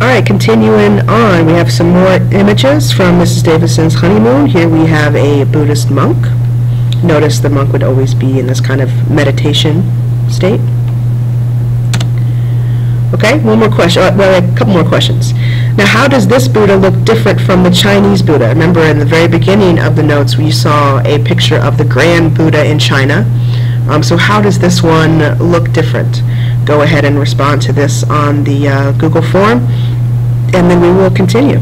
All right, continuing on, we have some more images from Mrs. Davison's honeymoon. Here we have a Buddhist monk. Notice the monk would always be in this kind of meditation state. Okay, one more question, uh, well, a couple more questions. Now, how does this Buddha look different from the Chinese Buddha? Remember, in the very beginning of the notes, we saw a picture of the Grand Buddha in China. Um, so how does this one look different? Go ahead and respond to this on the uh, Google form, and then we will continue.